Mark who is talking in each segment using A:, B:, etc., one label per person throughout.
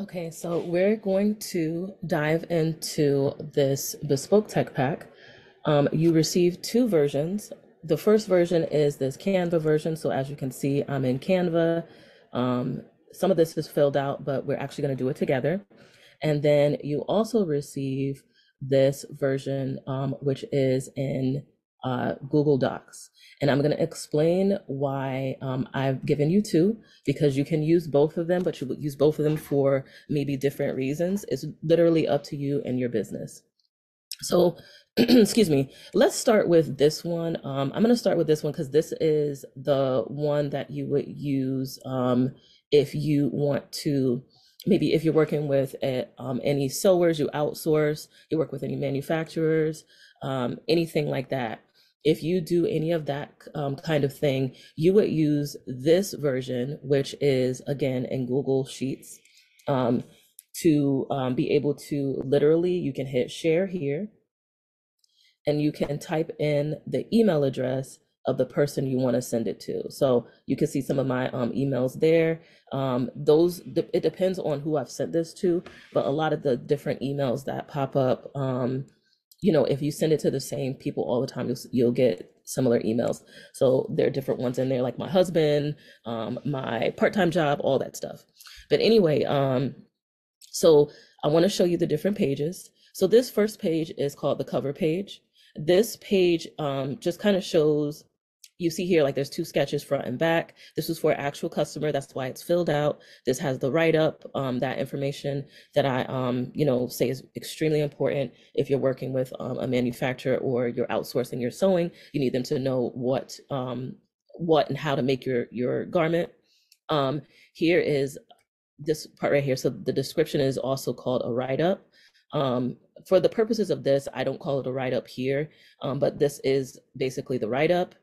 A: Okay, so we're going to dive into this bespoke tech pack. Um, you receive two versions. The first version is this Canva version. So as you can see, I'm in Canva. Um, some of this is filled out, but we're actually going to do it together. And then you also receive this version, um, which is in uh, Google Docs. And I'm going to explain why um, I've given you two, because you can use both of them, but you would use both of them for maybe different reasons. It's literally up to you and your business. So, excuse me, let's start with this one. Um, I'm going to start with this one because this is the one that you would use um, if you want to maybe if you're working with a, um, any sewers you outsource you work with any manufacturers um, anything like that if you do any of that um, kind of thing you would use this version which is again in google sheets um, to um, be able to literally you can hit share here and you can type in the email address of the person you want to send it to. So you can see some of my um, emails there. Um, those it depends on who I've sent this to, but a lot of the different emails that pop up, um, you know, if you send it to the same people all the time, you'll, you'll get similar emails. So there are different ones in there, like my husband, um, my part-time job, all that stuff. But anyway, um, so I want to show you the different pages. So this first page is called the cover page. This page um, just kind of shows you see here, like there's two sketches front and back. This was for actual customer. That's why it's filled out. This has the write-up, um, that information that I, um, you know, say is extremely important if you're working with um, a manufacturer or you're outsourcing your sewing. You need them to know what, um, what and how to make your your garment. Um, here is this part right here. So the description is also called a write-up. Um, for the purposes of this, I don't call it a write-up here, um, but this is basically the write-up.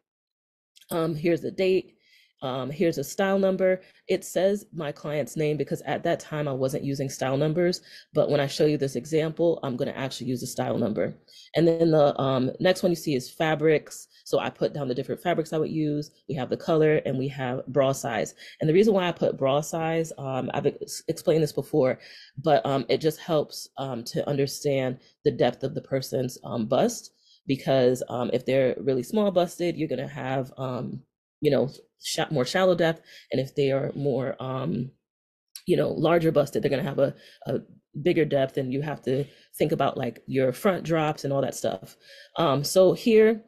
A: Um, here's the date. Um, here's a style number. It says my client's name because at that time I wasn't using style numbers, but when I show you this example, I'm going to actually use a style number. And then the um, next one you see is fabrics. So I put down the different fabrics I would use. We have the color and we have bra size. And the reason why I put bra size, um, I've ex explained this before, but um, it just helps um, to understand the depth of the person's um, bust because um, if they're really small busted, you're going to have, um, you know, sh more shallow depth. And if they are more, um, you know, larger busted, they're going to have a, a bigger depth and you have to think about like your front drops and all that stuff. Um, so here,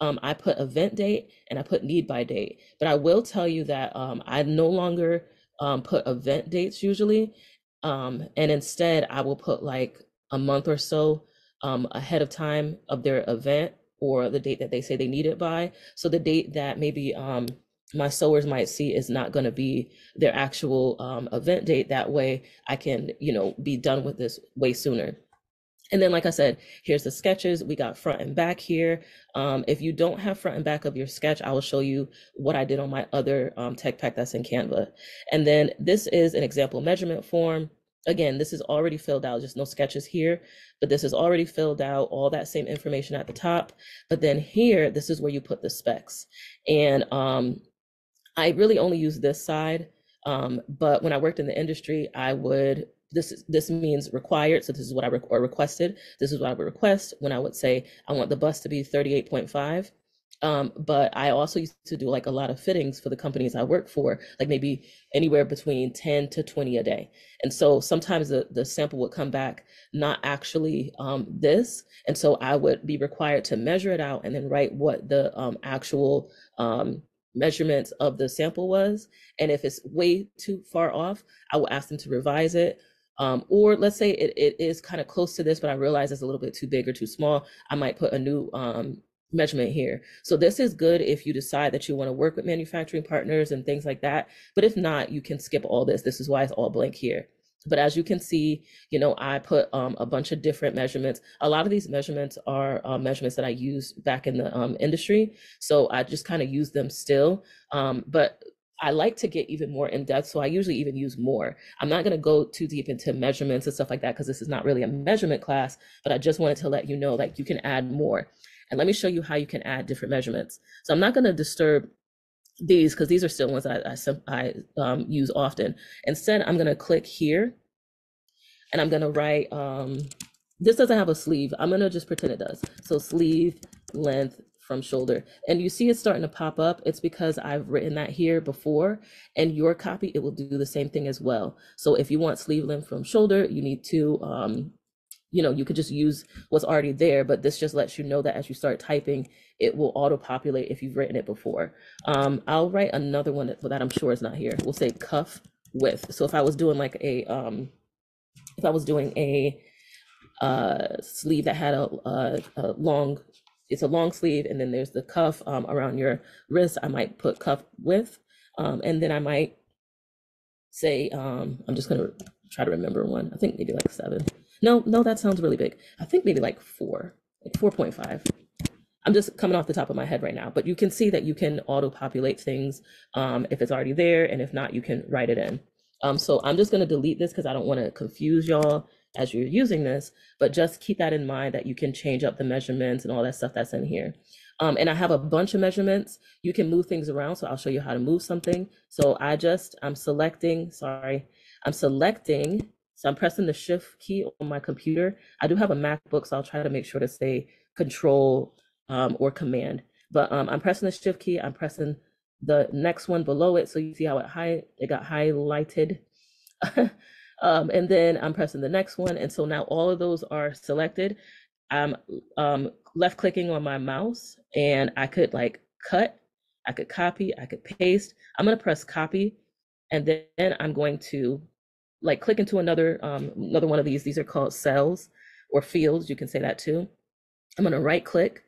A: um, I put event date and I put need by date, but I will tell you that um, I no longer um, put event dates usually. Um, and instead I will put like a month or so um, ahead of time of their event or the date that they say they need it by. So the date that maybe um, my sewers might see is not going to be their actual um, event date. That way I can, you know, be done with this way sooner. And then, like I said, here's the sketches. We got front and back here. Um, if you don't have front and back of your sketch, I will show you what I did on my other um, tech pack that's in Canva. And then this is an example measurement form. Again, this is already filled out, just no sketches here, but this is already filled out, all that same information at the top. But then here, this is where you put the specs. And um, I really only use this side. Um, but when I worked in the industry, I would this this means required. So this is what I re- or requested. This is what I would request when I would say I want the bus to be 38.5. Um, but I also used to do like a lot of fittings for the companies I work for, like maybe anywhere between 10 to 20 a day. And so sometimes the, the sample would come back not actually um, this. And so I would be required to measure it out and then write what the um, actual um, measurements of the sample was. And if it's way too far off, I will ask them to revise it. Um, or let's say it, it is kind of close to this, but I realize it's a little bit too big or too small. I might put a new um, measurement here. So this is good if you decide that you want to work with manufacturing partners and things like that. But if not, you can skip all this. This is why it's all blank here. But as you can see, you know, I put um, a bunch of different measurements. A lot of these measurements are uh, measurements that I used back in the um, industry. So I just kind of use them still. Um, but I like to get even more in depth. So I usually even use more. I'm not going to go too deep into measurements and stuff like that because this is not really a measurement class, but I just wanted to let you know that you can add more. And let me show you how you can add different measurements. So I'm not going to disturb these because these are still ones I, I, I um, use often. Instead, I'm going to click here and I'm gonna write, um, this doesn't have a sleeve. I'm gonna just pretend it does. So sleeve length from shoulder. And you see it's starting to pop up. It's because I've written that here before and your copy, it will do the same thing as well. So if you want sleeve length from shoulder, you need to, um, you know, you could just use what's already there, but this just lets you know that as you start typing, it will auto populate if you've written it before. Um, I'll write another one that, that I'm sure is not here. We'll say cuff width. So if I was doing like a, um, if I was doing a uh, sleeve that had a, a, a long, it's a long sleeve, and then there's the cuff um, around your wrist. I might put cuff width, um, and then I might say, um, I'm just gonna try to remember one. I think maybe like seven. No, no, that sounds really big. I think maybe like four, like 4.5. I'm just coming off the top of my head right now, but you can see that you can auto populate things um, if it's already there, and if not, you can write it in. Um, so I'm just gonna delete this because I don't wanna confuse y'all as you're using this, but just keep that in mind that you can change up the measurements and all that stuff that's in here. Um, and I have a bunch of measurements. You can move things around. So I'll show you how to move something. So I just, I'm selecting, sorry, I'm selecting, so I'm pressing the shift key on my computer. I do have a MacBook, so I'll try to make sure to say control um, or command. But um, I'm pressing the shift key. I'm pressing the next one below it. So you see how it high it got highlighted. um, and then I'm pressing the next one. And so now all of those are selected. I'm um, left clicking on my mouse and I could like cut, I could copy, I could paste. I'm gonna press copy and then I'm going to like click into another um, another one of these. These are called cells or fields. You can say that too. I'm gonna right click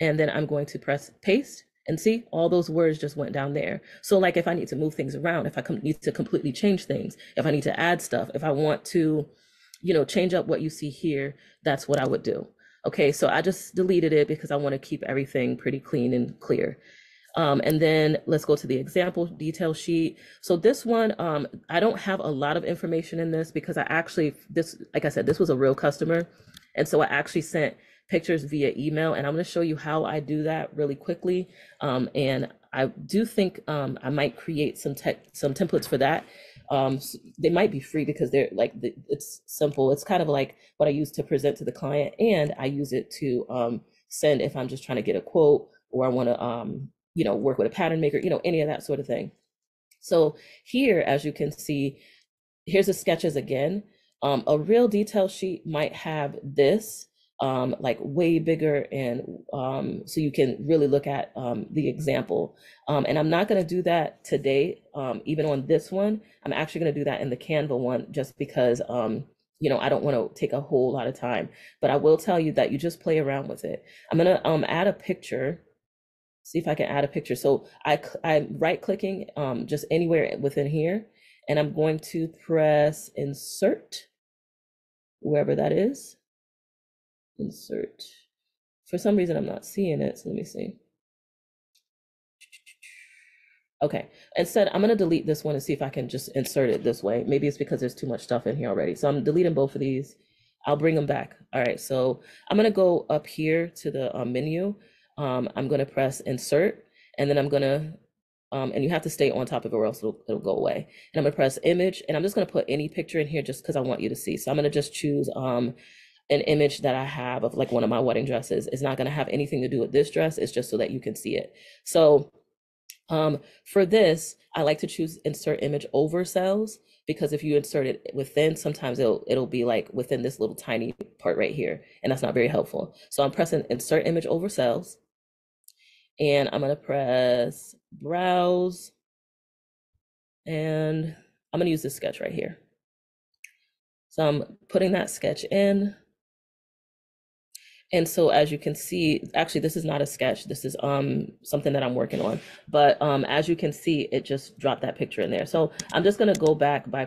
A: and then I'm going to press paste and see all those words just went down there. So like if I need to move things around, if I need to completely change things, if I need to add stuff, if I want to, you know, change up what you see here, that's what I would do. Okay, so I just deleted it because I want to keep everything pretty clean and clear. Um, and then let's go to the example detail sheet. So this one, um, I don't have a lot of information in this because I actually, this, like I said, this was a real customer. And so I actually sent pictures via email and I'm going to show you how I do that really quickly. Um, and I do think um, I might create some tech, some templates for that. Um, they might be free because they're like, it's simple. It's kind of like what I use to present to the client and I use it to um, send if I'm just trying to get a quote or I want to, um, you know, work with a pattern maker, you know, any of that sort of thing. So here, as you can see, here's the sketches again. Um, a real detail sheet might have this um, like way bigger and um, so you can really look at um, the example. Um, and I'm not going to do that today, um, even on this one. I'm actually going to do that in the Canva one just because, you know, I don't want to take a whole lot of time. But I will tell you that you just play around with it. I'm going to um, add a picture. See if I can add a picture. So I, I'm right clicking um, just anywhere within here. And I'm going to press insert, wherever that is insert. For some reason, I'm not seeing it, so let me see. Okay, instead, I'm gonna delete this one and see if I can just insert it this way. Maybe it's because there's too much stuff in here already. So I'm deleting both of these. I'll bring them back. All right, so I'm gonna go up here to the uh, menu. Um, I'm gonna press insert, and then I'm gonna, um, and you have to stay on top of it or else it'll, it'll go away. And I'm gonna press image, and I'm just gonna put any picture in here just because I want you to see. So I'm gonna just choose um, an image that I have of like one of my wedding dresses. It's not going to have anything to do with this dress. It's just so that you can see it. So um, for this, I like to choose insert image over cells because if you insert it within, sometimes it'll it'll be like within this little tiny part right here, and that's not very helpful. So I'm pressing insert image over cells, and I'm gonna press browse, and I'm gonna use this sketch right here. So I'm putting that sketch in. And so as you can see, actually this is not a sketch, this is um something that I'm working on. But um as you can see, it just dropped that picture in there. So I'm just gonna go back by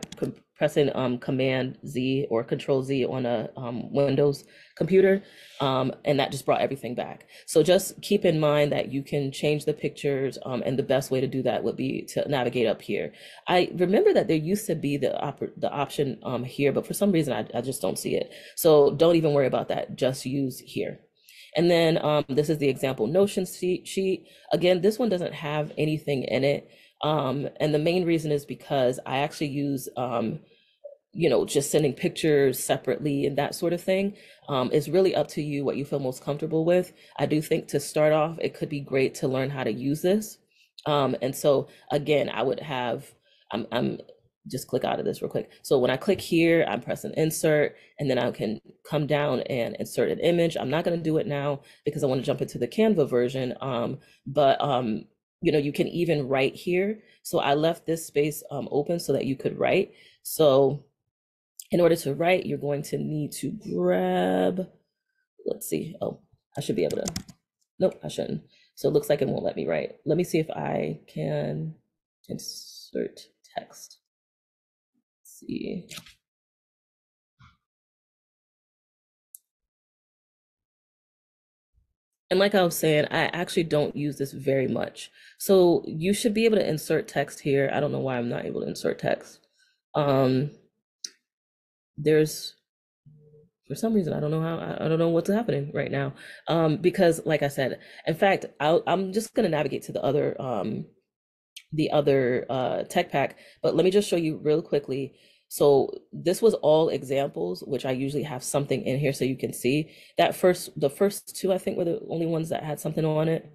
A: pressing um, Command Z or Control Z on a um, Windows computer, um, and that just brought everything back. So just keep in mind that you can change the pictures, um, and the best way to do that would be to navigate up here. I remember that there used to be the op the option um, here, but for some reason I, I just don't see it. So don't even worry about that. Just use here. And then um, this is the example Notion sheet. Again, this one doesn't have anything in it. Um, and the main reason is because I actually use um, you know, just sending pictures separately and that sort of thing. Um, it's really up to you what you feel most comfortable with. I do think to start off, it could be great to learn how to use this. Um, and so again, I would have, I'm, I'm just click out of this real quick. So when I click here, I'm pressing insert, and then I can come down and insert an image. I'm not going to do it now because I want to jump into the Canva version. Um, but um, you know, you can even write here. So I left this space um, open so that you could write. So in order to write, you're going to need to grab, let's see. Oh, I should be able to, nope, I shouldn't. So it looks like it won't let me write. Let me see if I can insert text Let's see. And like I was saying, I actually don't use this very much. So you should be able to insert text here. I don't know why I'm not able to insert text. Um, there's, for some reason, I don't know how, I don't know what's happening right now. Um, because like I said, in fact, I'll, I'm just going to navigate to the other, um, the other uh, tech pack, but let me just show you real quickly so this was all examples, which I usually have something in here so you can see. That first, the first two, I think were the only ones that had something on it.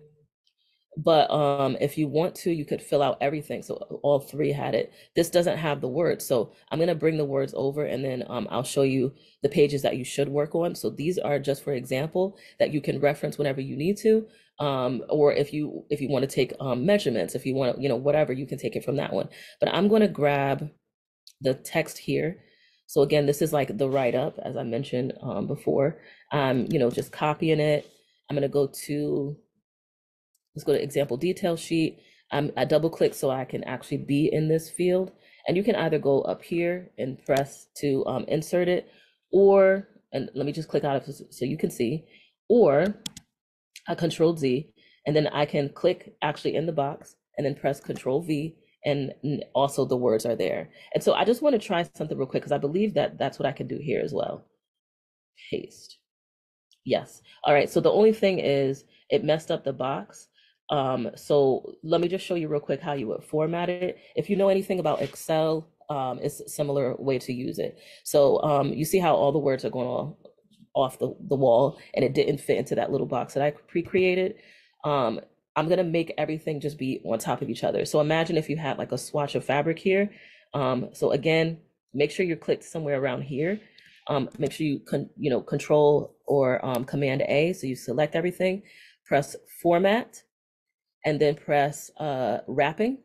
A: But um, if you want to, you could fill out everything. So all three had it. This doesn't have the words. So I'm gonna bring the words over and then um, I'll show you the pages that you should work on. So these are just for example that you can reference whenever you need to. Um, or if you if you want to take um, measurements, if you want to, you know, whatever, you can take it from that one. But I'm going to grab the text here. So again, this is like the write-up, as I mentioned um, before. Um, you know, just copying it. I'm gonna go to, let's go to example detail sheet. I'm, I double click so I can actually be in this field. And you can either go up here and press to um, insert it, or, and let me just click out of so you can see, or I control Z, and then I can click actually in the box and then press control V and also the words are there. And so I just want to try something real quick because I believe that that's what I can do here as well. Paste. Yes. All right. So the only thing is it messed up the box. Um, so let me just show you real quick how you would format it. If you know anything about Excel, um, it's a similar way to use it. So um, you see how all the words are going all off the, the wall and it didn't fit into that little box that I pre-created. Um, I'm gonna make everything just be on top of each other. So imagine if you had like a swatch of fabric here. Um, so again, make sure you're clicked somewhere around here. Um, make sure you con you know control or um, command A. So you select everything, press format, and then press uh, wrapping,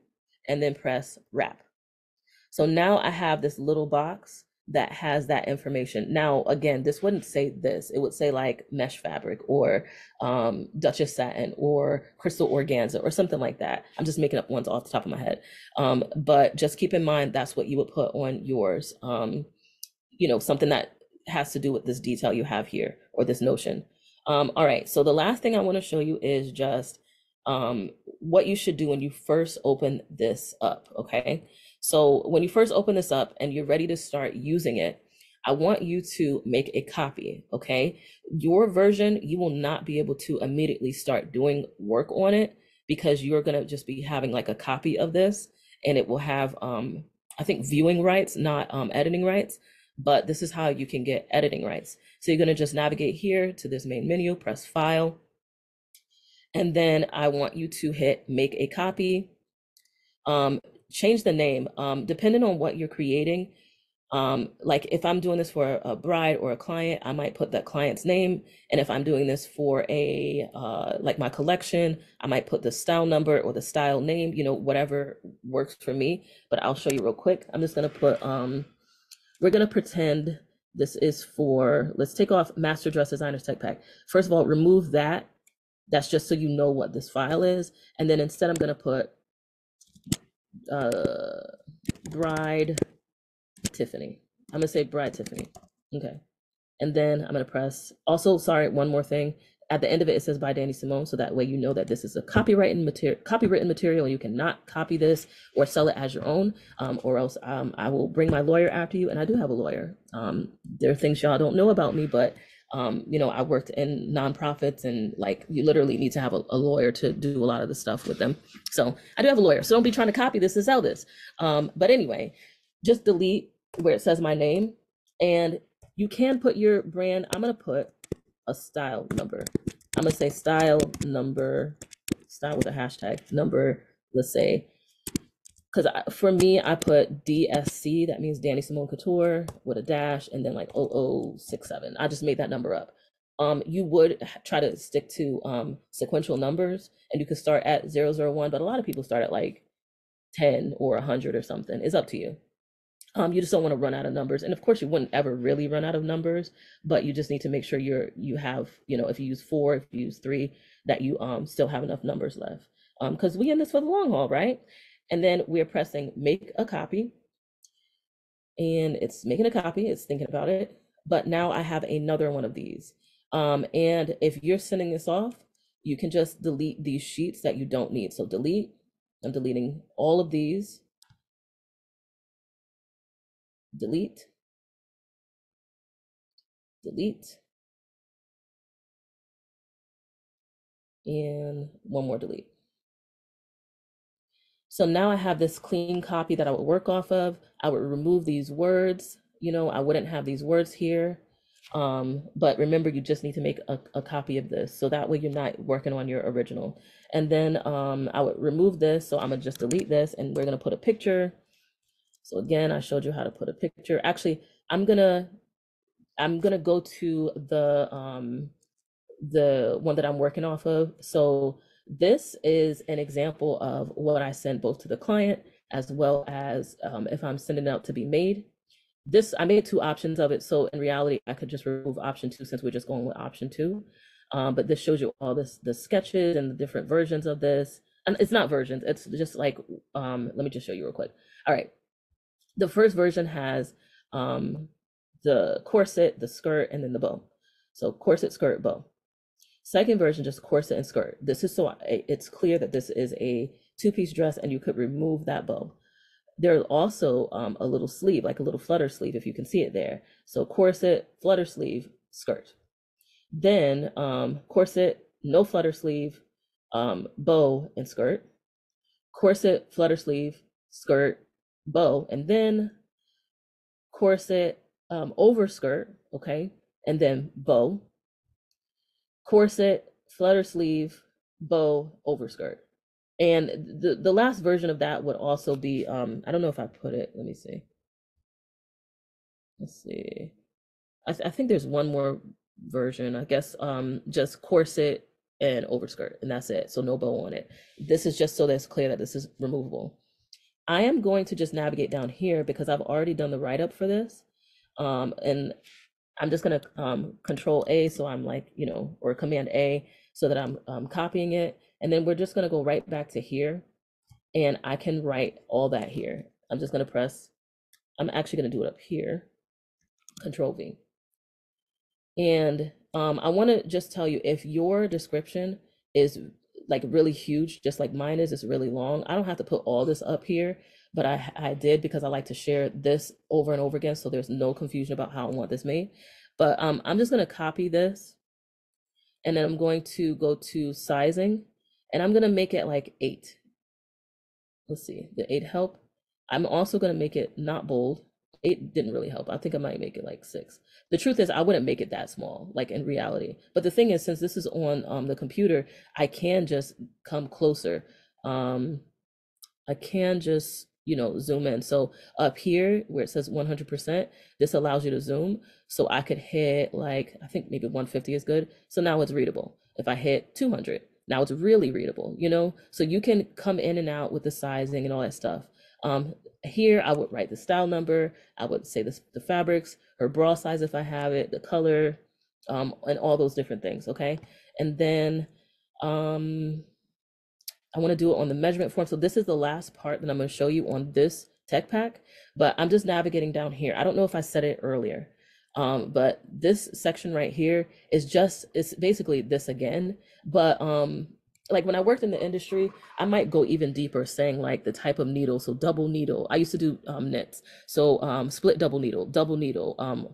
A: and then press wrap. So now I have this little box that has that information. Now, again, this wouldn't say this. It would say like mesh fabric or um, Duchess satin or crystal organza or something like that. I'm just making up ones off the top of my head. Um, but just keep in mind that's what you would put on yours. Um, you know, something that has to do with this detail you have here or this notion. Um, all right, so the last thing I want to show you is just um, what you should do when you first open this up, okay? So when you first open this up and you're ready to start using it, I want you to make a copy, okay? Your version, you will not be able to immediately start doing work on it because you're going to just be having like a copy of this and it will have, um, I think, viewing rights, not um, editing rights. But this is how you can get editing rights. So you're going to just navigate here to this main menu, press File. And then I want you to hit Make a Copy. Um, change the name um, depending on what you're creating. Um, like if I'm doing this for a bride or a client, I might put that client's name. And if I'm doing this for a, uh, like my collection, I might put the style number or the style name, you know, whatever works for me. But I'll show you real quick. I'm just going to put, um, we're going to pretend this is for, let's take off Master Dress Designers Tech Pack. First of all, remove that. That's just so you know what this file is. And then instead, I'm going to put uh, bride Tiffany. I'm gonna say bride Tiffany. Okay. And then I'm gonna press, also, sorry, one more thing. At the end of it, it says by Dani Simone. So that way you know that this is a copyrighted material, copywritten material, and you cannot copy this or sell it as your own, um, or else um, I will bring my lawyer after you. And I do have a lawyer. Um, there are things y'all don't know about me, but um, you know, I worked in nonprofits and like you literally need to have a, a, lawyer to do a lot of the stuff with them. So I do have a lawyer. So don't be trying to copy this and sell this. Um, but anyway, just delete where it says my name, and you can put your brand. I'm gonna put a style number. I'm gonna say style number, style with a hashtag number. Let's say because for me, I put DSC. That means Dani Simone Couture with a dash, and then like 0067. I just made that number up. Um, you would try to stick to um sequential numbers, and you could start at 001, But a lot of people start at like 10 or 100 or something. It's up to you. Um, you just don't want to run out of numbers, and of course, you wouldn't ever really run out of numbers, but you just need to make sure you're you have you know if you use four, if you use three, that you um still have enough numbers left. Um, because we in this for the long haul, right? And then we're pressing make a copy, and it's making a copy. It's thinking about it, but now I have another one of these. Um, and if you're sending this off, you can just delete these sheets that you don't need. So delete. I'm deleting all of these. Delete. Delete. And one more delete. So now I have this clean copy that I would work off of. I would remove these words. You know, I wouldn't have these words here. Um, but remember, you just need to make a, a copy of this. So that way you're not working on your original. And then um, I would remove this. So I'm gonna just delete this and we're gonna put a picture. So again, I showed you how to put a picture. Actually, I'm gonna I'm gonna go to the um the one that I'm working off of. So this is an example of what I send both to the client as well as um, if I'm sending it out to be made. This, I made two options of it. So in reality, I could just remove option two since we're just going with option two. Um, but this shows you all this, the sketches and the different versions of this. And it's not versions, it's just like, um, let me just show you real quick. All right. The first version has um, the corset, the skirt, and then the bow. So corset, skirt, bow. Second version, just corset and skirt. This is so it's clear that this is a two-piece dress and you could remove that bow. There's also um, a little sleeve, like a little flutter sleeve, if you can see it there. So corset, flutter sleeve, skirt. Then um, corset, no flutter sleeve, um, bow and skirt. Corset, flutter sleeve, skirt, bow, and then corset, um, overskirt, okay, and then bow corset, flutter sleeve, bow, overskirt. And the the last version of that would also be um I don't know if I put it. Let me see. Let's see. I, th- I think there's one more version. I guess um just corset and overskirt, and that's it. So no bow on it. This is just so that's clear that this is removable. I am going to just navigate down here because I've already done the write up for this. Um, and I'm just gonna um, control A, so I'm like, you know, or command A, so that I'm um, copying it. And then we're just gonna go right back to here and I can write all that here. I'm just gonna press, I'm actually gonna do it up here, control V. And um, I want to just tell you if your description is like really huge, just like mine is, it's really long. I don't have to put all this up here, but I I did because I like to share this over and over again, so there's no confusion about how I want this made. But um, I'm just gonna copy this, and then I'm going to go to sizing, and I'm gonna make it like eight. Let's see, the eight help. I'm also gonna make it not bold. Eight didn't really help. I think I might make it like six. The truth is, I wouldn't make it that small, like in reality. But the thing is, since this is on um, the computer, I can just come closer. Um, I can just, you know, zoom in. So up here where it says 100%, this allows you to zoom. So I could hit like, I think maybe 150 is good. So now it's readable. If I hit 200, now it's really readable, you know? So you can come in and out with the sizing and all that stuff. Um, here I would write the style number. I would say this, the fabrics, her bra size if I have it, the color, um, and all those different things, okay? And then, um, I want to do it on the measurement form. So this is the last part that I'm going to show you on this tech pack, but I'm just navigating down here. I don't know if I said it earlier, um, but this section right here is just, it's basically this again, but um, like when I worked in the industry, I might go even deeper saying like the type of needle. So double needle, I used to do um, knits. So um, split double needle, double needle, um,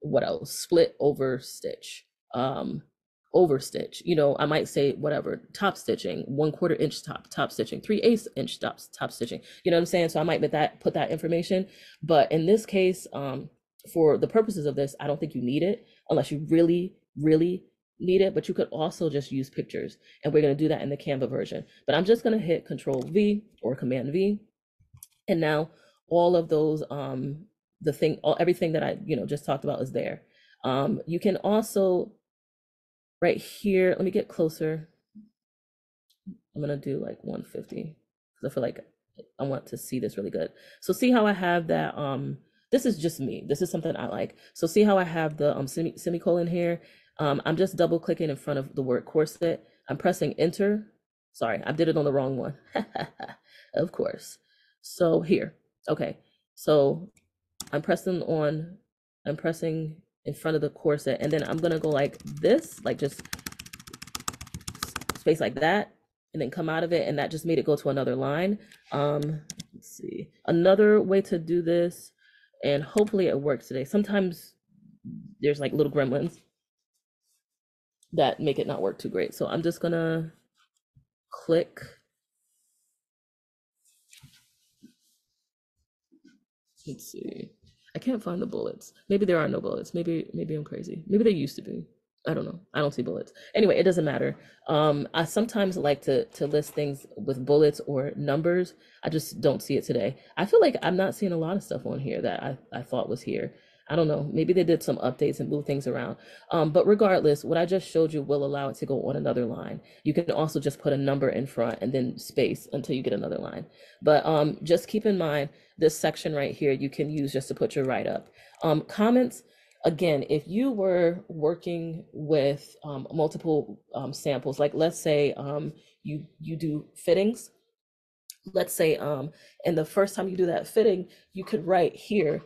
A: what else? Split over stitch. Um, over stitch. You know, I might say whatever, top stitching, one quarter inch top, top stitching, three eighths inch top, top stitching. You know what I'm saying? So I might put that, put that information. But in this case, um, for the purposes of this, I don't think you need it unless you really, really need it. But you could also just use pictures. And we're going to do that in the Canva version. But I'm just going to hit Control V or Command V. And now all of those, um, the thing, all, everything that I, you know, just talked about is there. Um, you can also right here, let me get closer. I'm gonna do like 150 because I feel like I want to see this really good. So see how I have that, um, this is just me. This is something I like. So see how I have the um, semi semicolon here. Um, I'm just double clicking in front of the word corset. I'm pressing enter. Sorry, I did it on the wrong one. of course. So here, okay. So I'm pressing on, I'm pressing in front of the corset and then I'm gonna go like this, like just space like that and then come out of it and that just made it go to another line. Um, let's see, another way to do this and hopefully it works today. Sometimes there's like little gremlins that make it not work too great. So I'm just gonna click. Let's see. I can't find the bullets. Maybe there are no bullets. Maybe maybe I'm crazy. Maybe they used to be. I don't know. I don't see bullets. Anyway, it doesn't matter. Um, I sometimes like to to list things with bullets or numbers. I just don't see it today. I feel like I'm not seeing a lot of stuff on here that I, I thought was here. I don't know. Maybe they did some updates and moved things around. Um, but regardless, what I just showed you will allow it to go on another line. You can also just put a number in front and then space until you get another line. But um, just keep in mind this section right here you can use just to put your write up. Um, comments, again, if you were working with um, multiple um, samples, like let's say um, you you do fittings, let's say um, and the first time you do that fitting, you could write here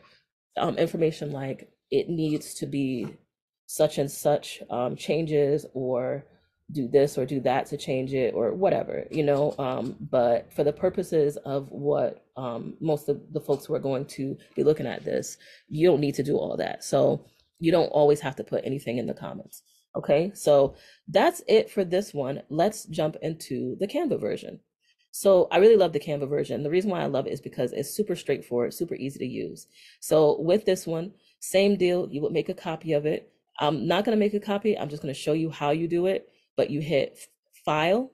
A: um, information like it needs to be such and such um, changes or do this or do that to change it or whatever you know um, but for the purposes of what um, most of the folks who are going to be looking at this you don't need to do all that. So you don't always have to put anything in the comments okay? So that's it for this one. Let's jump into the canva version so I really love the Canva version. The reason why I love it is because it's super straightforward, super easy to use. So with this one, same deal. You would make a copy of it. I'm not going to make a copy. I'm just going to show you how you do it. But you hit File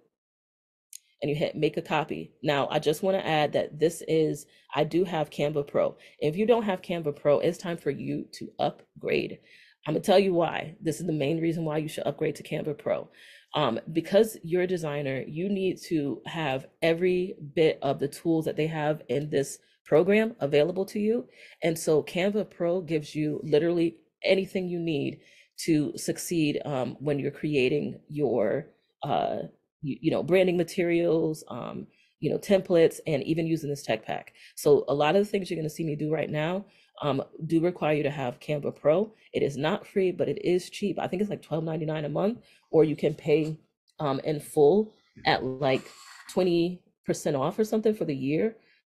A: and you hit Make a Copy. Now, I just want to add that this is, I do have Canva Pro. If you don't have Canva Pro, it's time for you to upgrade. I'm going to tell you why. This is the main reason why you should upgrade to Canva Pro um, because you're a designer, you need to have every bit of the tools that they have in this program available to you. And so Canva Pro gives you literally anything you need to succeed um, when you're creating your, uh, you, you know, branding materials, um, you know, templates, and even using this tech pack. So a lot of the things you're going to see me do right now um, do require you to have Canva Pro. It is not free, but it is cheap. I think it's like $12.99 a month, or you can pay um, in full at like 20% off or something for the year.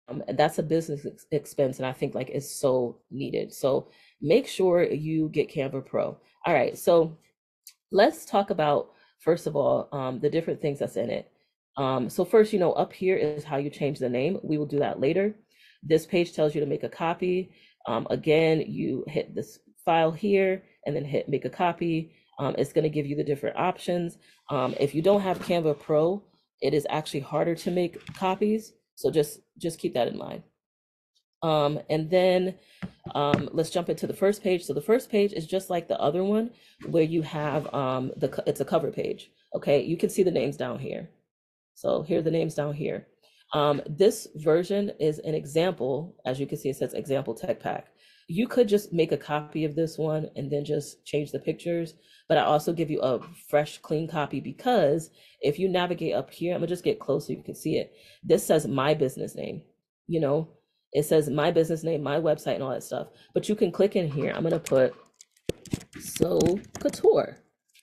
A: Um, that's a business ex- expense, and I think like it's so needed. So make sure you get Canva Pro. All right, so let's talk about first of all um, the different things that's in it. Um, so first, you know, up here is how you change the name. We will do that later. This page tells you to make a copy. Um, again, you hit this file here and then hit make a copy. Um, it's going to give you the different options. Um, if you don't have Canva Pro, it is actually harder to make copies. So just, just keep that in mind. Um, and then um, let's jump into the first page. So the first page is just like the other one where you have um, the, it's a cover page. Okay, you can see the names down here. So here are the names down here. Um, this version is an example, as you can see, it says example tech pack. You could just make a copy of this one and then just change the pictures, but I also give you a fresh, clean copy because if you navigate up here, I'm gonna just get close so you can see it. This says my business name, you know, it says my business name, my website, and all that stuff. But you can click in here. I'm gonna put so couture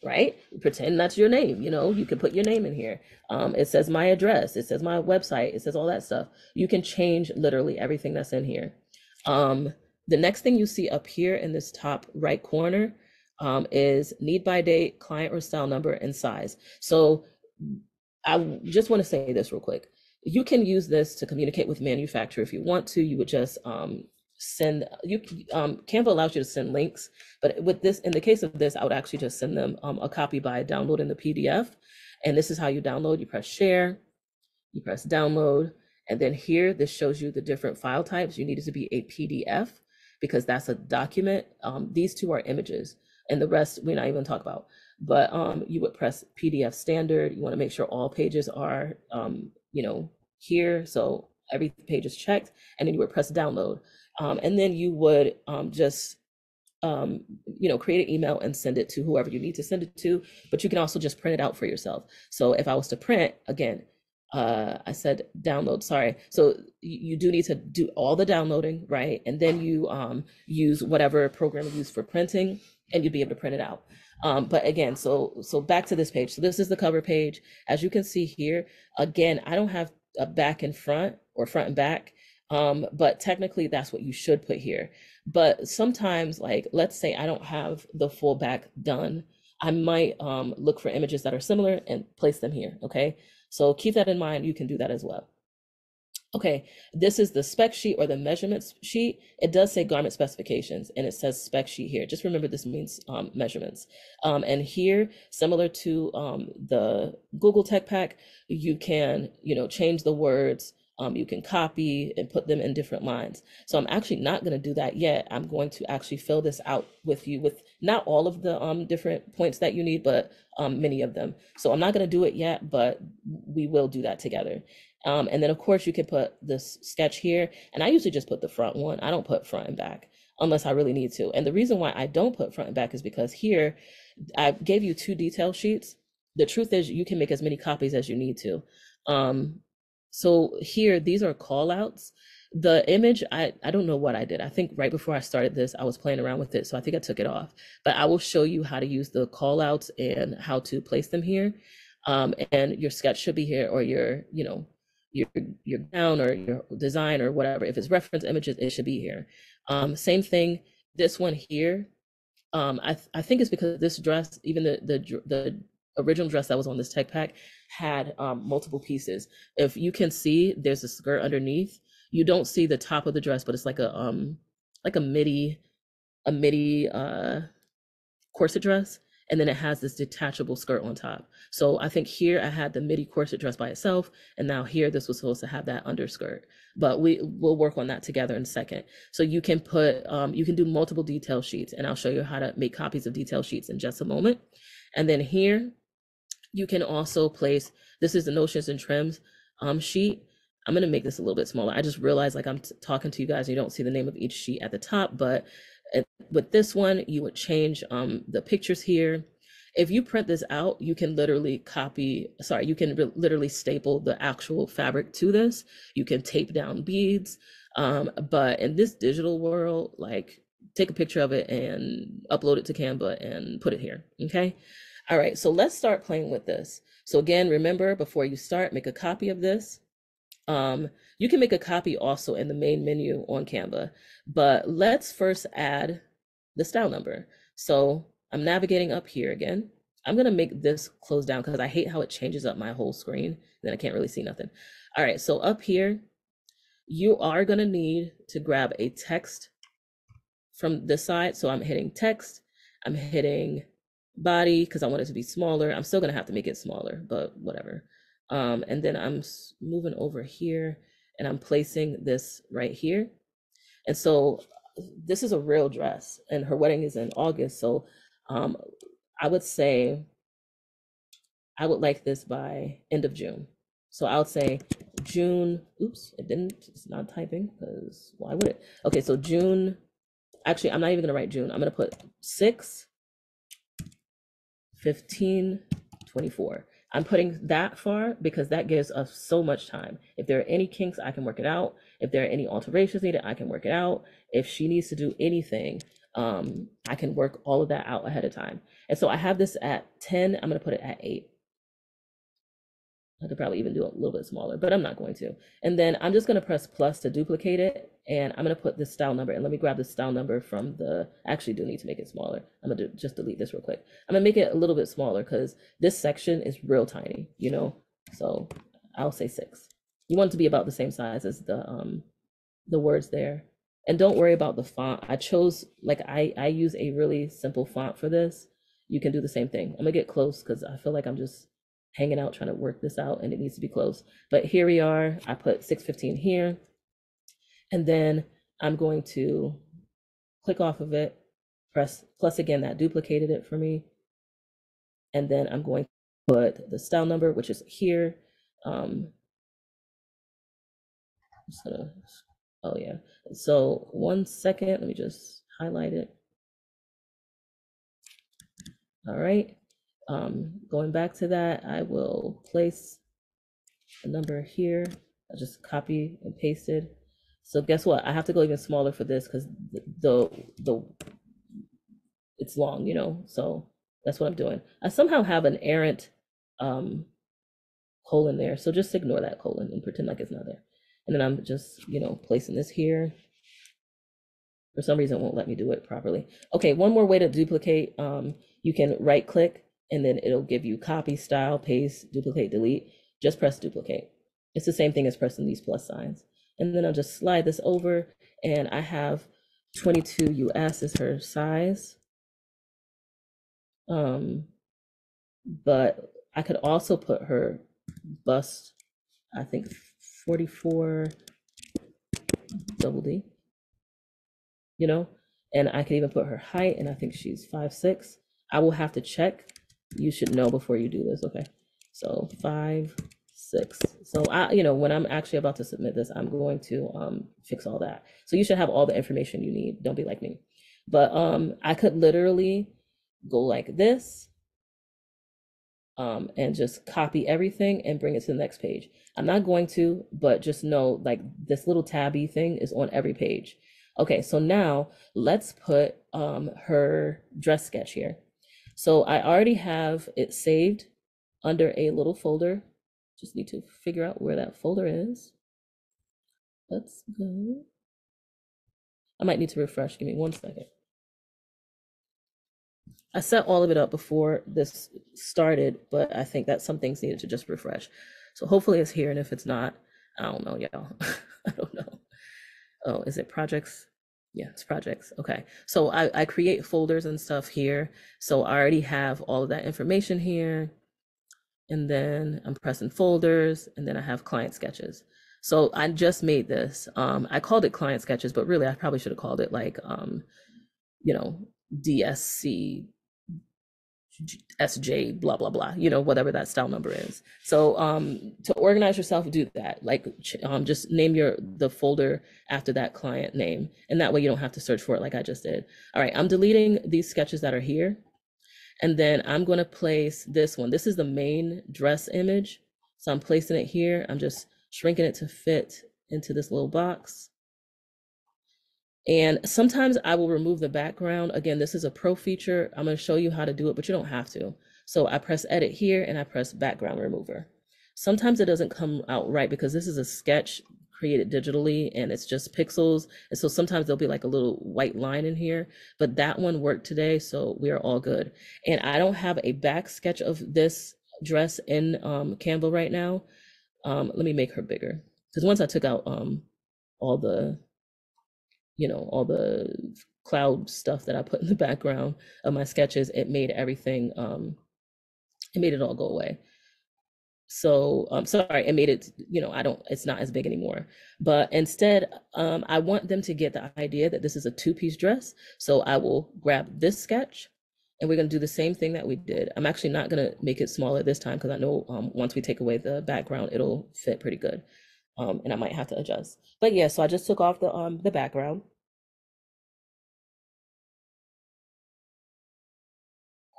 A: right? Pretend that's your name. You know, you can put your name in here. Um, it says my address, it says my website, it says all that stuff. You can change literally everything that's in here. Um, the next thing you see up here in this top right corner, um, is need by date, client or style number, and size. So I just want to say this real quick. You can use this to communicate with manufacturer if you want to. You would just um, send you um, Canva allows you to send links, but with this, in the case of this, I would actually just send them um, a copy by downloading the PDF. And this is how you download. You press share, you press download, and then here this shows you the different file types. You need it to be a PDF because that's a document. Um, these two are images, and the rest we're not even talk about. But um, you would press PDF standard. You want to make sure all pages are, um, you know, here. So every page is checked, and then you would press download. Um, and then you would um, just um, you know, create an email and send it to whoever you need to send it to. But you can also just print it out for yourself. So if I was to print again, uh, I said download. Sorry. So you, do need to do all the downloading, right? And then you um, use whatever program you use for printing, and you'd be able to print it out. Um, but again, so so back to this page. So this is the cover page. As you can see here, again, I don't have a back and front or front and back. Um, but technically that's what you should put here. But sometimes, like, let's say I don't have the full back done. I might um, look for images that are similar and place them here, okay? So keep that in mind. You can do that as well. Okay, this is the spec sheet or the measurements sheet. It does say garment specifications and it says spec sheet here. Just remember this means um, measurements. Um, and here, similar to um, the Google Tech Pack, you can, you know, change the words, um, you can copy and put them in different lines. So I'm actually not going to do that yet. I'm going to actually fill this out with you with not all of the um, different points that you need, but um, many of them. So I'm not going to do it yet, but we will do that together. Um, and then of course you can put this sketch here. And I usually just put the front one. I don't put front and back unless I really need to. And the reason why I don't put front and back is because here I gave you two detail sheets. The truth is you can make as many copies as you need to. Um, so here, these are call outs. The image, I, I don't know what I did. I think right before I started this, I was playing around with it. So I think I took it off. But I will show you how to use the call outs and how to place them here. Um, and your sketch should be here or your, you know, your your gown or your design or whatever. If it's reference images, it should be here. Um, same thing, this one here. Um, I, th- I think it's because this dress, even the the the original dress that was on this tech pack had um, multiple pieces. If you can see, there's a skirt underneath. You don't see the top of the dress, but it's like a um like a midi a midi uh corset dress and then it has this detachable skirt on top. So I think here I had the midi corset dress by itself, and now here this was supposed to have that underskirt. But we will work on that together in a second. So you can put, um, you can do multiple detail sheets, and I'll show you how to make copies of detail sheets in just a moment. And then here you can also place, this is the notions and trims um, sheet. I'm gonna make this a little bit smaller. I just realized like I'm talking to you guys, and you don't see the name of each sheet at the top, but with this one, you would change um, the pictures here. If you print this out, you can literally copy, sorry, you can literally staple the actual fabric to this. You can tape down beads. Um, but in this digital world, like take a picture of it and upload it to Canva and put it here, okay? All right, so let's start playing with this. So again, remember before you start, make a copy of this. Um, you can make a copy also in the main menu on Canva, but let's first add the style number. So I'm navigating up here again. I'm gonna make this close down because I hate how it changes up my whole screen. Then I can't really see nothing. All right, so up here, you are gonna need to grab a text from this side. So I'm hitting text, I'm hitting body because I want it to be smaller. I'm still gonna have to make it smaller, but whatever. Um, and then I'm moving over here and I'm placing this right here. And so this is a real dress and her wedding is in August. So um, I would say I would like this by end of June. So I would say June, oops, it didn't, it's not typing because why would it? Okay, so June, actually, I'm not even gonna write June. I'm gonna put six 15, 24. I'm putting that far because that gives us so much time. If there are any kinks, I can work it out. If there are any alterations needed, I can work it out. If she needs to do anything, um, I can work all of that out ahead of time. And so I have this at 10, I'm gonna put it at eight. I could probably even do a little bit smaller, but I'm not going to. And then I'm just going to press plus to duplicate it. And I'm going to put this style number. And let me grab the style number from the, actually do need to make it smaller. I'm going to just delete this real quick. I'm going to make it a little bit smaller because this section is real tiny, you know? So I'll say six. You want it to be about the same size as the, um, the words there. And don't worry about the font. I chose, like I, I use a really simple font for this. You can do the same thing. I'm gonna get close because I feel like I'm just hanging out trying to work this out and it needs to be close. But here we are. I put 615 here. And then I'm going to click off of it, press plus again, that duplicated it for me. And then I'm going to put the style number, which is here. Um, gonna, oh yeah. So one second, let me just highlight it. All right. Um, going back to that, I will place a number here. I'll just copy and pasted. So guess what? I have to go even smaller for this because the, the the it's long, you know. So that's what I'm doing. I somehow have an errant um colon there, so just ignore that colon and pretend like it's not there. And then I'm just, you know, placing this here. For some reason, it won't let me do it properly. Okay, one more way to duplicate. Um, you can right click and then it'll give you copy, style, paste, duplicate, delete. Just press duplicate. It's the same thing as pressing these plus signs. And then I'll just slide this over and I have 22 US is her size. Um, but I could also put her bust, I think 44 double D, you know, and I could even put her height and I think she's five, six. I will have to check. You should know before you do this, okay? So five, six. So I, you know, when I'm actually about to submit this, I'm going to um, fix all that. So you should have all the information you need. Don't be like me. But um, I could literally go like this um, and just copy everything and bring it to the next page. I'm not going to, but just know like this little tabby thing is on every page. Okay, so now let's put um, her dress sketch here. So I already have it saved under a little folder. Just need to figure out where that folder is. Let's go. I might need to refresh. Give me one second. I set all of it up before this started, but I think that some things needed to just refresh. So hopefully it's here, and if it's not, I don't know, y'all. I don't know. Oh, is it projects? Yeah, it's projects. Okay. So I, I create folders and stuff here. So I already have all of that information here. And then I'm pressing folders, and then I have client sketches. So I just made this. Um, I called it client sketches, but really I probably should have called it like, um, you know, DSC SJ blah blah blah, you know, whatever that style number is. So um to organize yourself, do that. Like um just name your the folder after that client name. And that way you don't have to search for it like I just did. All right, I'm deleting these sketches that are here. And then I'm gonna place this one. This is the main dress image. So I'm placing it here. I'm just shrinking it to fit into this little box. And sometimes I will remove the background. Again, this is a pro feature. I'm going to show you how to do it, but you don't have to. So I press edit here and I press background remover. Sometimes it doesn't come out right because this is a sketch created digitally and it's just pixels. And so sometimes there'll be like a little white line in here, but that one worked today. So we are all good. And I don't have a back sketch of this dress in um, Canva right now. Um, let me make her bigger because once I took out um, all the you know, all the cloud stuff that I put in the background of my sketches, it made everything, um, it made it all go away. So I'm um, sorry, it made it, you know, I don't, it's not as big anymore. But instead, um, I want them to get the idea that this is a two-piece dress. So I will grab this sketch and we're gonna do the same thing that we did. I'm actually not gonna make it smaller this time because I know um, once we take away the background, it'll fit pretty good um, and I might have to adjust. But yeah, so I just took off the um the background.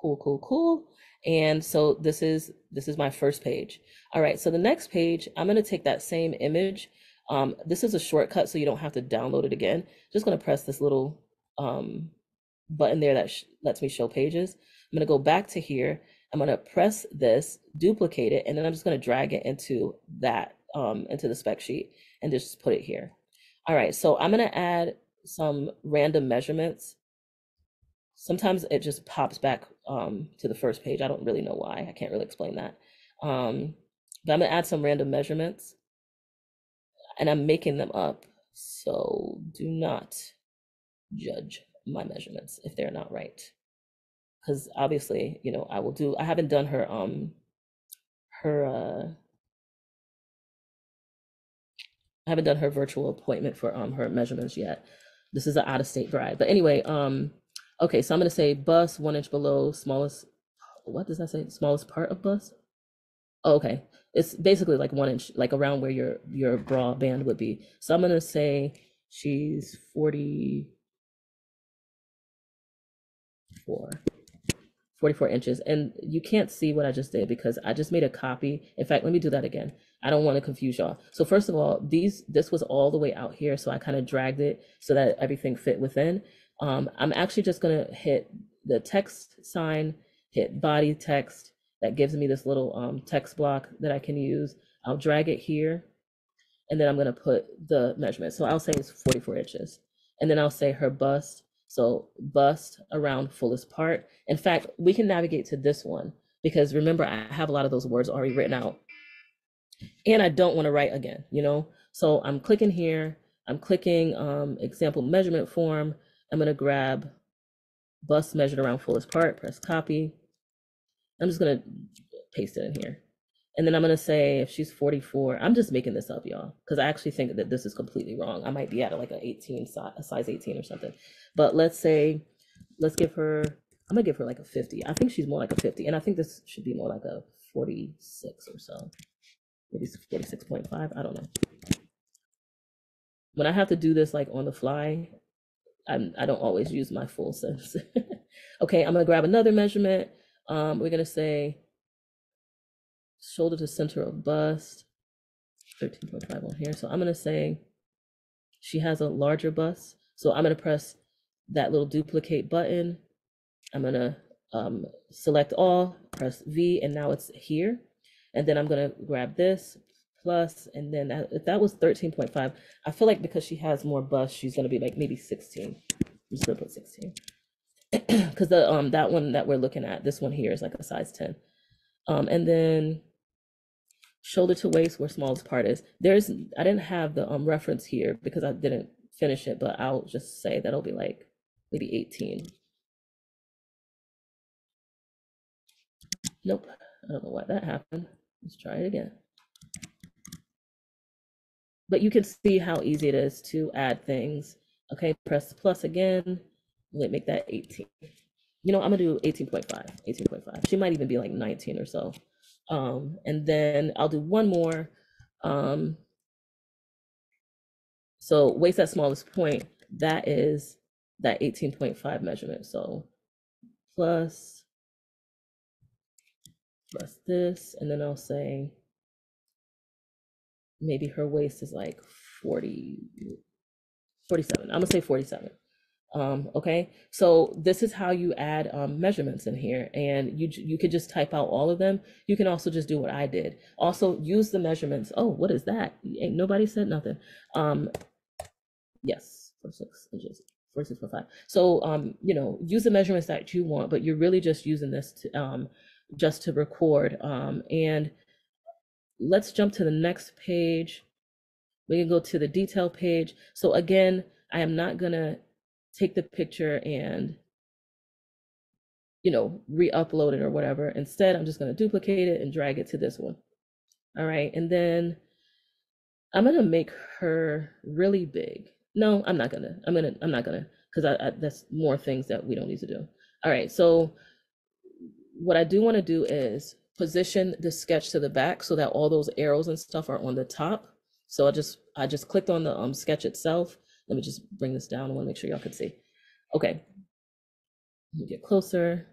A: Cool, cool, cool. And so this is this is my first page. All right, so the next page, I'm gonna take that same image. Um, this is a shortcut, so you don't have to download it again. Just gonna press this little um, button there that lets me show pages. I'm gonna go back to here I'm gonna press this, duplicate it, and then I'm just gonna drag it into that, um, into the spec sheet and just put it here. All right, so I'm gonna add some random measurements. Sometimes it just pops back um, to the first page. I don't really know why. I can't really explain that. Um, but I'm gonna add some random measurements and I'm making them up. So do not judge my measurements if they're not right. Because obviously, you know, I will do, I haven't done her, um, her, uh, I haven't done her virtual appointment for um her measurements yet. This is an out of state bride. But anyway, um, okay, so I'm gonna say bust one inch below smallest, what does that say? Smallest part of bust? Oh, okay. It's basically like one inch, like around where your your bra band would be. So I'm gonna say she's 44. 44 inches. And you can't see what I just did because I just made a copy. In fact, let me do that again. I don't want to confuse y'all. So first of all, these this was all the way out here. So I kind of dragged it so that everything fit within. Um, I'm actually just gonna hit the text sign, hit body text. That gives me this little um, text block that I can use. I'll drag it here and then I'm gonna put the measurement. So I'll say it's 44 inches. And then I'll say her bust so bust around fullest part. In fact, we can navigate to this one because remember, I have a lot of those words already written out. And I don't want to write again, you know? So I'm clicking here, I'm clicking um, example measurement form. I'm gonna grab bust measured around fullest part, press copy. I'm just gonna paste it in here. And then I'm gonna say if she's 44, I'm just making this up, y'all, because I actually think that this is completely wrong. I might be at like a 18 size, a size 18 or something. But let's say, let's give her, I'm gonna give her like a 50. I think she's more like a 50, and I think this should be more like a 46 or so, maybe 46.5. I don't know. When I have to do this like on the fly, I'm, I don't always use my full sense. okay, I'm gonna grab another measurement. Um, we're gonna say shoulder to center of bust, 13.5 on here. So I'm gonna say she has a larger bust. So I'm gonna press that little duplicate button. I'm gonna um, select all, press V, and now it's here. And then I'm gonna grab this plus, and then that, if that was 13.5, I feel like because she has more bust, she's gonna be like maybe 16. I'm just gonna put 16. Because the um that one that we're looking at, this one here is like a size 10. Um, and then shoulder to waist where smallest part is. There's I didn't have the um reference here because I didn't finish it, but I'll just say that'll be like maybe 18. Nope, I don't know why that happened. Let's try it again. But you can see how easy it is to add things. Okay, press plus again. Let make that 18. You know, I'm gonna do 18.5, 18.5. She might even be like 19 or so. Um, and then I'll do one more. Um, so waist at smallest point, that is that 18.5 measurement. So plus, plus this, and then I'll say maybe her waist is like 40, 47. I'm gonna say 47. Um, okay, so this is how you add um, measurements in here, and you you could just type out all of them. You can also just do what I did. Also use the measurements. Oh, what is that? Ain't nobody said nothing. Um, yes, for six inches, for six point five. So um, you know, use the measurements that you want, but you're really just using this to um, just to record. Um, and let's jump to the next page. We can go to the detail page. So again, I am not gonna take the picture and you know re-upload it or whatever instead i'm just to duplicate it and drag it to this one all right and then i'm to make her really big no i'm not gonna i'm gonna i'm not gonna because I, I that's more things that we don't need to do all right so what i do want to do is position the sketch to the back so that all those arrows and stuff are on the top so i just i just clicked on the um, sketch itself let me just bring this down. I want to make sure y'all can see. Okay. Let me get closer.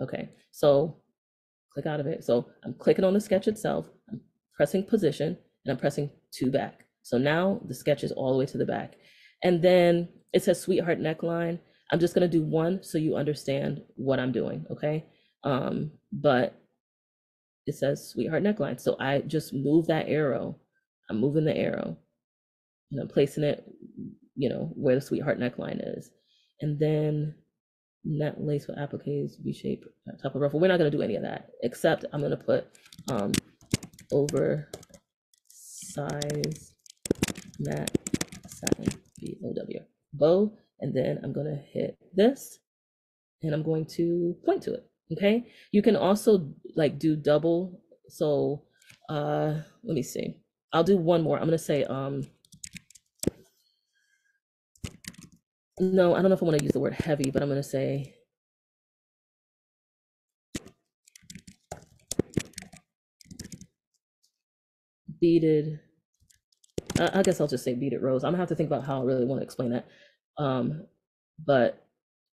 A: Okay, so click out of it. So I'm clicking on the sketch itself. I'm pressing position and I'm pressing to back. So now the sketch is all the way to the back. And then it says sweetheart neckline. I'm just gonna do one so you understand what I'm doing, okay? Um, but it says sweetheart neckline. So I just move that arrow. I'm moving the arrow and I'm placing it, you know, where the sweetheart neckline is. And then net lace with appliques, V shape, top of ruffle. We're not gonna do any of that, except I'm gonna put um over size matte satin B-O-W bow, and then I'm gonna hit this and I'm going to point to it. Okay. You can also like do double. So uh let me see. I'll do one more. I'm gonna say um no, I don't know if I want to use the word heavy, but I'm gonna say beaded. I, I guess I'll just say beaded rose. I'm gonna have to think about how I really want to explain that. Um, but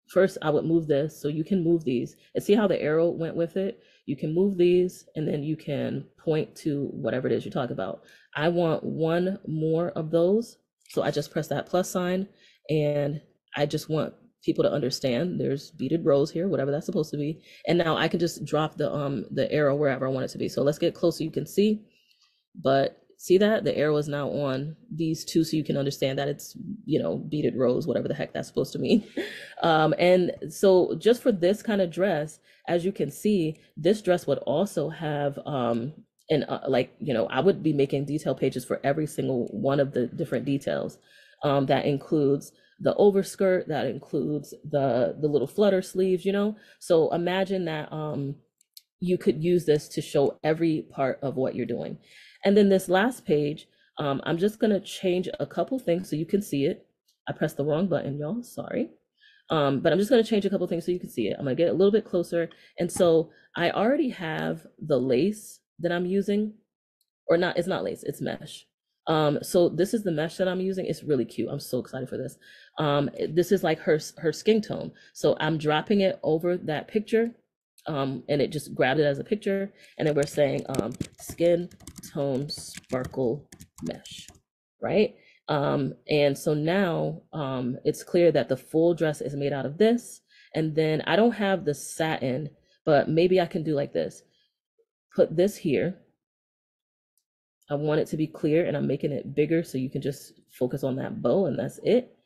A: first I would move this so you can move these and see how the arrow went with it. You can move these and then you can point to whatever it is you talk about. I want one more of those. So I just press that plus sign and I just want people to understand there's beaded rows here, whatever that's supposed to be. And now I can just drop the um the arrow wherever I want it to be. So let's get closer, you can see. But see that? The arrow is now on these two so you can understand that it's you know beaded rows whatever the heck that's supposed to mean. Um and so just for this kind of dress as you can see this dress would also have um and uh, like you know i would be making detail pages for every single one of the different details. Um that includes the overskirt that includes the the little flutter sleeves you know? So imagine that um you could use this to show every part of what you're doing and then this last page, um, I'm just gonna change a couple things so you can see it. I pressed the wrong button, y'all, sorry. Um, but I'm just gonna change a couple things so you can see it. I'm gonna get a little bit closer. And so I already have the lace that I'm using, or not, it's not lace, it's mesh. Um, so this is the mesh that I'm using. It's really cute. I'm so excited for this. Um, this is like her, her skin tone. So I'm dropping it over that picture um, and it just grabbed it as a picture. And then we're saying um, skin tone sparkle mesh, right? Um, and so now um, it's clear that the full dress is made out of this. And then I don't have the satin, but maybe I can do like this. Put this here. I want it to be clear and I'm making it bigger so you can just focus on that bow and that's it.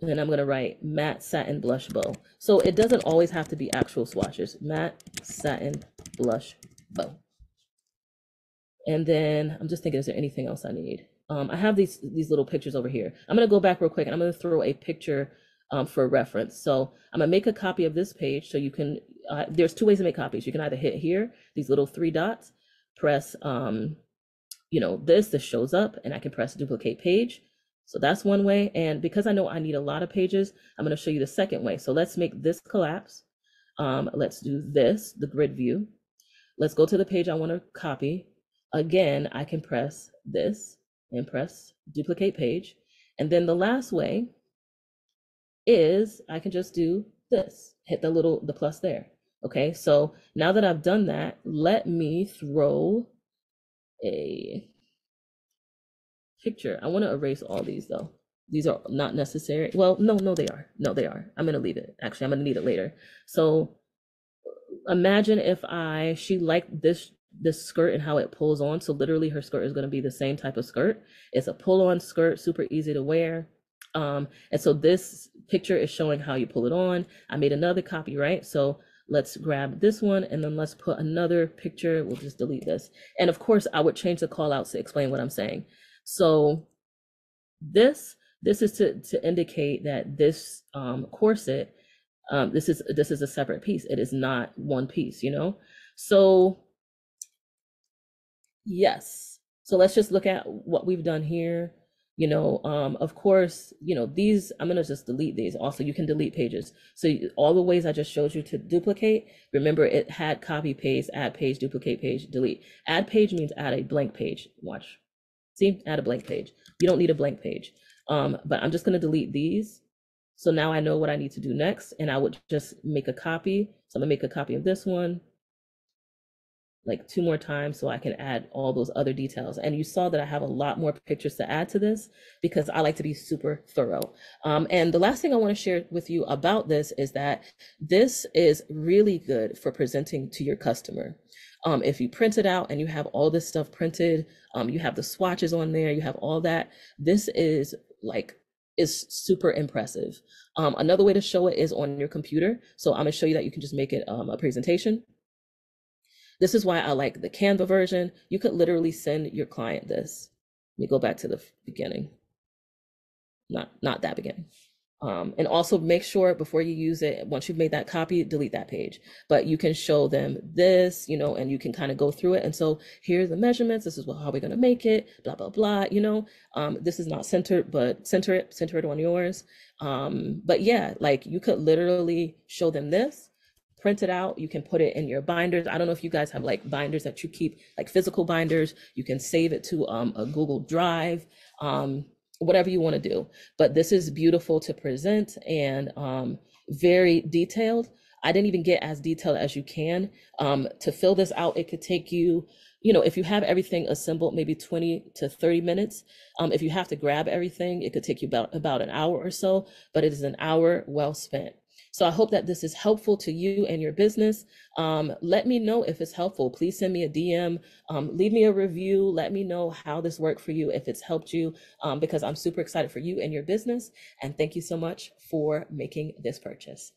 A: And then I'm going to write matte satin blush bow. So it doesn't always have to be actual swatches. Matte satin blush bow. And then I'm just thinking, is there anything else I need? Um, I have these these little pictures over here. I'm going to go back real quick and I'm going to throw a picture um, for reference. So I'm to make a copy of this page so you can, uh, there's two ways to make copies. You can either hit here, these little three dots, press, um, you know, this, this shows up and I can press duplicate page so that's one way. And because I know I need a lot of pages, I'm going to show you the second way. So let's make this collapse. Um, let's do this, the grid view. Let's go to the page I want to copy. Again, I can press this and press duplicate page. And then the last way is I can just do this, hit the little, the plus there. Okay, so now that I've done that, let me throw a picture. I want to erase all these though. These are not necessary. Well, no, no, they are. No, they are. I'm going to leave it. Actually, I'm going to need it later. So imagine if I, she liked this this skirt and how it pulls on. So literally her skirt is going to be the same type of skirt. It's a pull on skirt, super easy to wear. Um, and so this picture is showing how you pull it on. I made another copy, right? So let's grab this one and then let's put another picture. We'll just delete this. And of course I would change the call outs to explain what I'm saying. So this this is to, to indicate that this um, corset, um, this is this is a separate piece. It is not one piece, you know. So yes. So let's just look at what we've done here. You know, um, of course, you know, these, I'm gonna just delete these. Also, you can delete pages. So all the ways I just showed you to duplicate, remember it had copy, paste, add page, duplicate page, delete. Add page means add a blank page. Watch. See, add a blank page. You don't need a blank page. Um, but I'm just gonna delete these. So now I know what I need to do next and I would just make a copy. So I'm gonna make a copy of this one. Like two more times so I can add all those other details. And you saw that I have a lot more pictures to add to this because I like to be super thorough. Um, and the last thing I want to share with you about this is that this is really good for presenting to your customer. Um, if you print it out and you have all this stuff printed, um, you have the swatches on there, you have all that, this is like is super impressive. Um, another way to show it is on your computer. So I'm gonna show you that you can just make it um, a presentation. This is why I like the Canva version. You could literally send your client this. Let me go back to the beginning. Not, not that beginning. Um, and also make sure before you use it, once you've made that copy, delete that page. But you can show them this, you know, and you can kind of go through it. And so here are the measurements. This is what, how we're going to make it, blah, blah, blah. You know, um, this is not centered, but center it, center it on yours. Um, but yeah, like you could literally show them this, print it out. You can put it in your binders. I don't know if you guys have like binders that you keep, like physical binders. You can save it to um, a Google Drive. Um, whatever you want to do. But this is beautiful to present and um, very detailed. I didn't even get as detailed as you can. Um, to fill this out, it could take you, you know, if you have everything assembled, maybe 20 to 30 minutes. Um, if you have to grab everything, it could take you about, about an hour or so, but it is an hour well spent. So I hope that this is helpful to you and your business. Um, let me know if it's helpful. Please send me a DM, um, leave me a review. Let me know how this worked for you, if it's helped you, um, because I'm super excited for you and your business. And thank you so much for making this purchase.